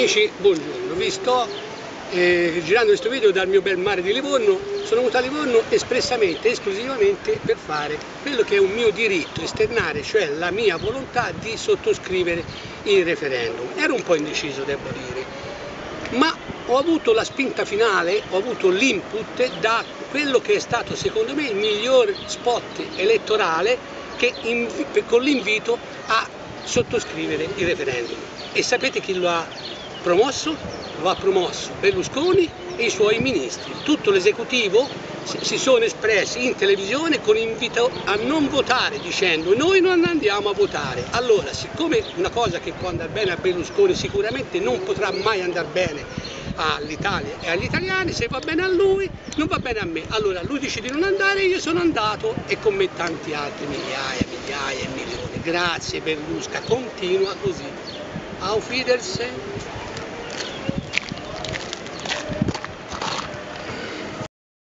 Amici, buongiorno, vi sto eh, girando questo video dal mio bel mare di Livorno, sono venuto a Livorno espressamente, esclusivamente per fare quello che è un mio diritto, esternare, cioè la mia volontà di sottoscrivere il referendum. Ero un po' indeciso, devo dire, ma ho avuto la spinta finale, ho avuto l'input da quello che è stato secondo me il miglior spot elettorale che con l'invito a sottoscrivere il referendum. E sapete chi lo ha promosso? Ha promosso Berlusconi e i suoi ministri. Tutto l'esecutivo si sono espressi in televisione con invito a non votare dicendo noi non andiamo a votare. Allora, siccome una cosa che può andare bene a Berlusconi sicuramente non potrà mai andare bene all'Italia e agli italiani, se va bene a lui non va bene a me. Allora lui dice di non andare, io sono andato e con me tanti altri migliaia, migliaia e milioni. Grazie Berlusca, continua così. Auf Wiedersehen.